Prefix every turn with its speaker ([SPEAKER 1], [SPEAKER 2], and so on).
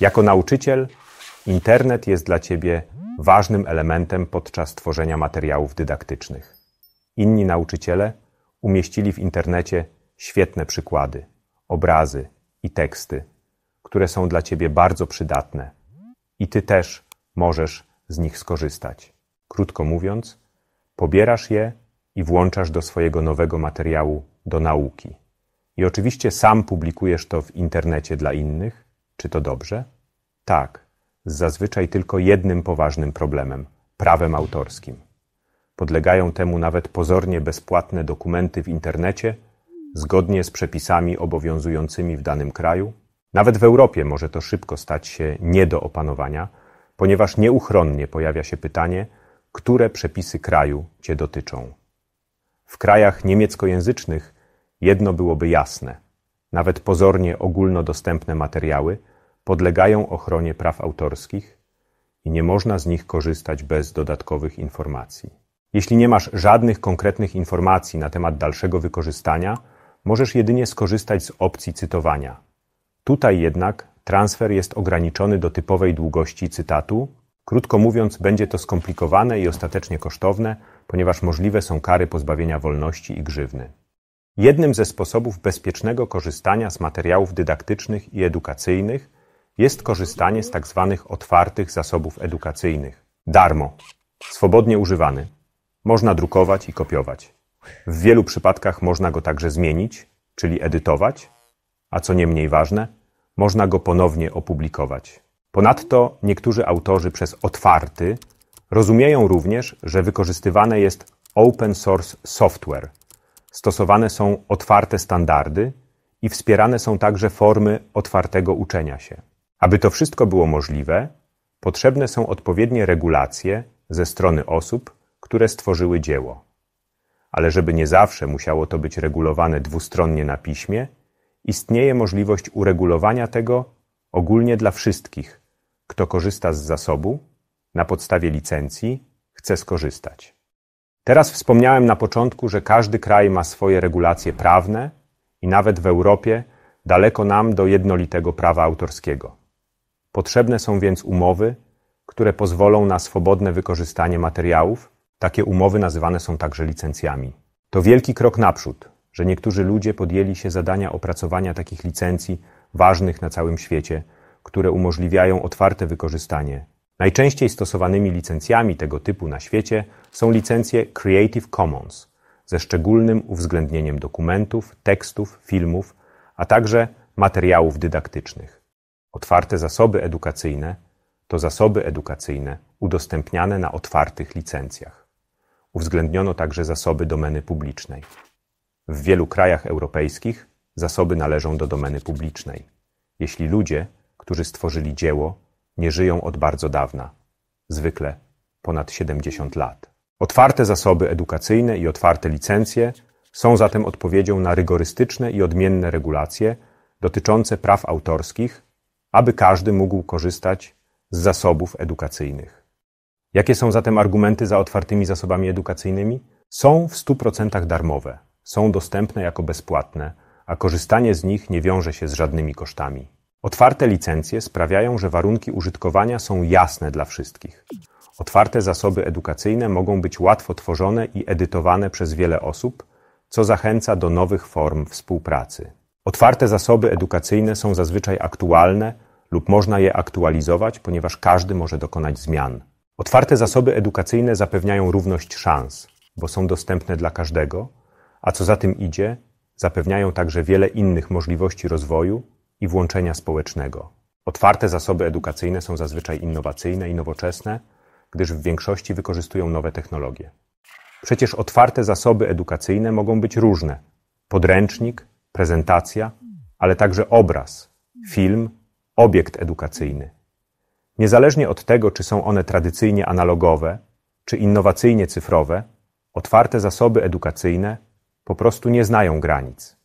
[SPEAKER 1] Jako nauczyciel internet jest dla Ciebie ważnym elementem podczas tworzenia materiałów dydaktycznych. Inni nauczyciele umieścili w internecie świetne przykłady, obrazy i teksty, które są dla Ciebie bardzo przydatne. I Ty też możesz z nich skorzystać. Krótko mówiąc, pobierasz je i włączasz do swojego nowego materiału do nauki. I oczywiście sam publikujesz to w internecie dla innych. Czy to dobrze? Tak, z zazwyczaj tylko jednym poważnym problemem prawem autorskim. Podlegają temu nawet pozornie bezpłatne dokumenty w internecie, zgodnie z przepisami obowiązującymi w danym kraju. Nawet w Europie może to szybko stać się nie do opanowania, ponieważ nieuchronnie pojawia się pytanie, które przepisy kraju Cię dotyczą. W krajach niemieckojęzycznych jedno byłoby jasne. Nawet pozornie ogólnodostępne materiały podlegają ochronie praw autorskich i nie można z nich korzystać bez dodatkowych informacji. Jeśli nie masz żadnych konkretnych informacji na temat dalszego wykorzystania, możesz jedynie skorzystać z opcji cytowania. Tutaj jednak transfer jest ograniczony do typowej długości cytatu. Krótko mówiąc, będzie to skomplikowane i ostatecznie kosztowne, ponieważ możliwe są kary pozbawienia wolności i grzywny. Jednym ze sposobów bezpiecznego korzystania z materiałów dydaktycznych i edukacyjnych jest korzystanie z tzw. Tak otwartych zasobów edukacyjnych. Darmo, swobodnie używany. Można drukować i kopiować. W wielu przypadkach można go także zmienić, czyli edytować, a co nie mniej ważne, można go ponownie opublikować. Ponadto niektórzy autorzy przez otwarty rozumieją również, że wykorzystywane jest open source software. Stosowane są otwarte standardy i wspierane są także formy otwartego uczenia się. Aby to wszystko było możliwe, potrzebne są odpowiednie regulacje ze strony osób, które stworzyły dzieło. Ale żeby nie zawsze musiało to być regulowane dwustronnie na piśmie, istnieje możliwość uregulowania tego ogólnie dla wszystkich, kto korzysta z zasobu, na podstawie licencji, chce skorzystać. Teraz wspomniałem na początku, że każdy kraj ma swoje regulacje prawne i nawet w Europie daleko nam do jednolitego prawa autorskiego. Potrzebne są więc umowy, które pozwolą na swobodne wykorzystanie materiałów. Takie umowy nazywane są także licencjami. To wielki krok naprzód, że niektórzy ludzie podjęli się zadania opracowania takich licencji ważnych na całym świecie, które umożliwiają otwarte wykorzystanie. Najczęściej stosowanymi licencjami tego typu na świecie są licencje Creative Commons ze szczególnym uwzględnieniem dokumentów, tekstów, filmów, a także materiałów dydaktycznych. Otwarte zasoby edukacyjne to zasoby edukacyjne udostępniane na otwartych licencjach. Uwzględniono także zasoby domeny publicznej. W wielu krajach europejskich zasoby należą do domeny publicznej, jeśli ludzie, którzy stworzyli dzieło, nie żyją od bardzo dawna, zwykle ponad 70 lat. Otwarte zasoby edukacyjne i otwarte licencje są zatem odpowiedzią na rygorystyczne i odmienne regulacje dotyczące praw autorskich aby każdy mógł korzystać z zasobów edukacyjnych. Jakie są zatem argumenty za otwartymi zasobami edukacyjnymi? Są w 100% darmowe, są dostępne jako bezpłatne, a korzystanie z nich nie wiąże się z żadnymi kosztami. Otwarte licencje sprawiają, że warunki użytkowania są jasne dla wszystkich. Otwarte zasoby edukacyjne mogą być łatwo tworzone i edytowane przez wiele osób, co zachęca do nowych form współpracy. Otwarte zasoby edukacyjne są zazwyczaj aktualne lub można je aktualizować, ponieważ każdy może dokonać zmian. Otwarte zasoby edukacyjne zapewniają równość szans, bo są dostępne dla każdego, a co za tym idzie, zapewniają także wiele innych możliwości rozwoju i włączenia społecznego. Otwarte zasoby edukacyjne są zazwyczaj innowacyjne i nowoczesne, gdyż w większości wykorzystują nowe technologie. Przecież otwarte zasoby edukacyjne mogą być różne: podręcznik, prezentacja, ale także obraz, film, obiekt edukacyjny. Niezależnie od tego, czy są one tradycyjnie analogowe, czy innowacyjnie cyfrowe, otwarte zasoby edukacyjne po prostu nie znają granic.